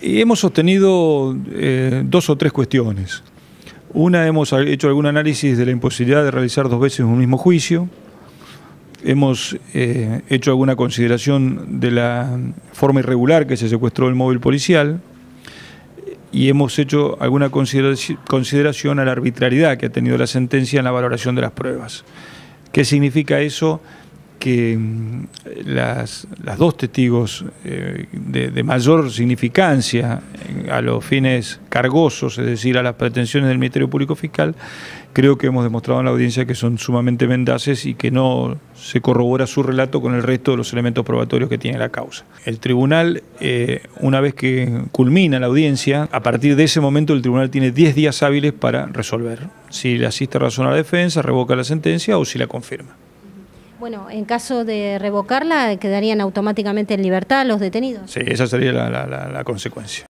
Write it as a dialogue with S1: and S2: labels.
S1: Y hemos sostenido eh, dos o tres cuestiones. Una, hemos hecho algún análisis de la imposibilidad de realizar dos veces un mismo juicio. Hemos eh, hecho alguna consideración de la forma irregular que se secuestró el móvil policial y hemos hecho alguna consideración a la arbitrariedad que ha tenido la sentencia en la valoración de las pruebas. ¿Qué significa eso? Que mm, las, dos testigos eh, de, mayor significancia a los fines cargosos, es decir, a las pretensiones del Ministerio Público Fiscal, creo que hemos demostrado en la audiencia que son sumamente mendaces y que no se corrobora su relato con el resto de los elementos probatorios que tiene la causa. El tribunal, eh, una vez que culmina la audiencia, a partir de ese momento el tribunal tiene 10 días hábiles para resolver si le asiste razón a la defensa, revoca la sentencia o si la confirma.
S2: Bueno, en caso de revocarla, ¿quedarían automáticamente en libertad los detenidos?
S1: Sí, esa sería la, consecuencia.